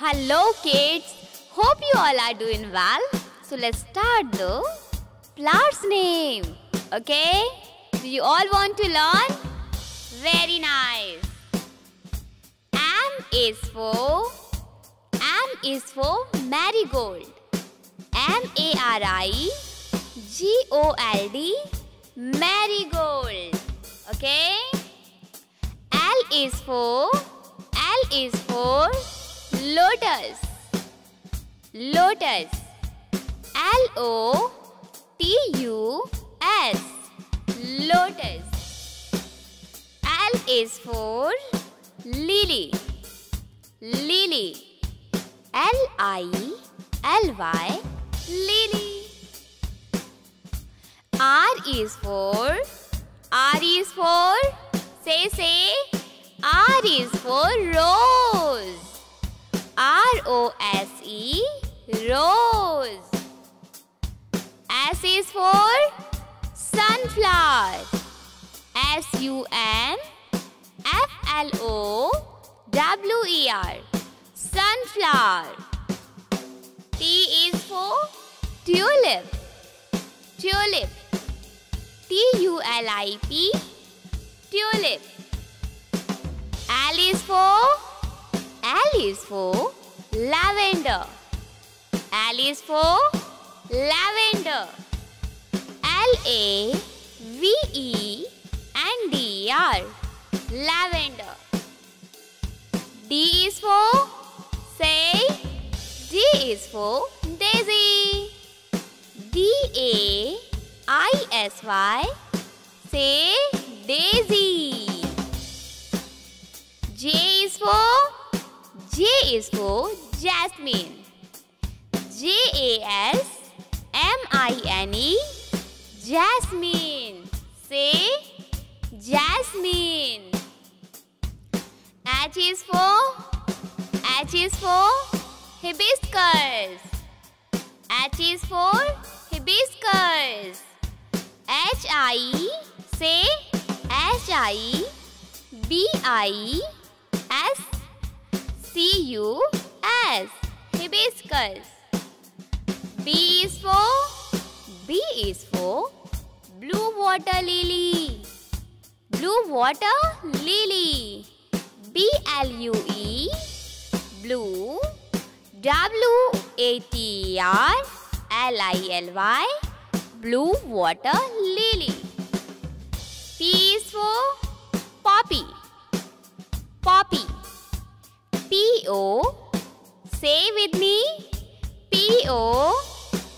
Hello kids, hope you all are doing well. So let's start the flower's name. Okay? Do you all want to learn? Very nice. M is for M is for marigold. M A R I G O L D marigold. Okay? L is for L is lotus. Lotus. L O T U S. Lotus. L is for lily. Lily. L I L Y. Lily. R is for R is for say say R is for rose. O S E rose. S is for sunflower. S U N F L O W E R sunflower. T is for tulip. Tulip. T U L I P tulip. L is for L is for lavender. L is for lavender. L A V E N D R lavender. D is for say D is for daisy. D A I S Y say daisy. J is for J is for jasmine. J A S M I N E jasmine. Say jasmine. H is for H is for hibiscus. H is for hibiscus. H I say H I B I S C U S hibiscus. B is for B is for blue water lily. Blue water lily. B L U E blue W A T R L I L Y blue water lily. P is for poppy. Poppy. P O say with me P O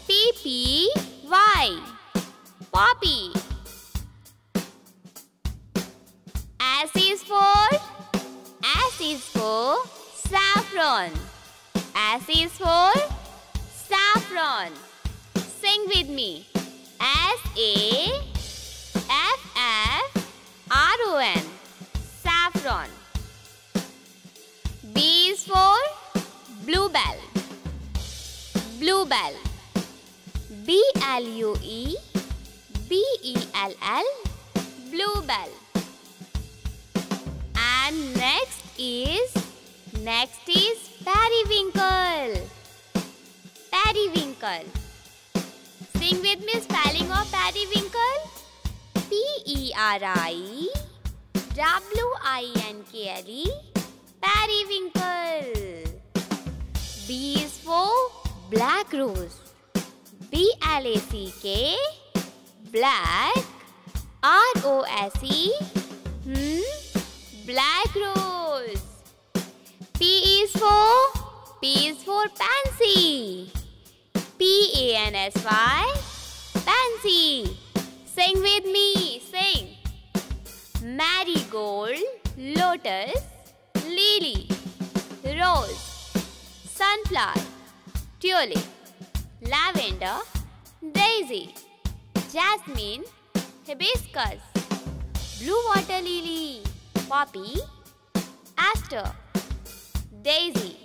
P P Y Poppy. S is for S is for saffron. S is for saffron. Sing with me. S Bluebell. B L U E B E L L. Bluebell. And next is next is periwinkle. Periwinkle. Sing with me spelling of periwinkle. P E R I W I N K L E. Periwinkle. B is for black rose. B L A C K. Black. R O S E. Hmm. Black rose. P is for P is for pansy. P A N S Y. Pansy. Sing with me. Sing. Marigold, lotus, lily, rose, sunflower, tulip, lavender, daisy, jasmine, hibiscus, blue water lily, poppy, aster, daisy,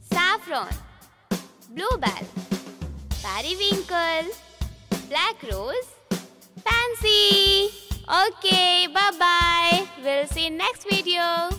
saffron, bluebell, periwinkle, black rose, pansy. Okay, bye bye. We'll see next video.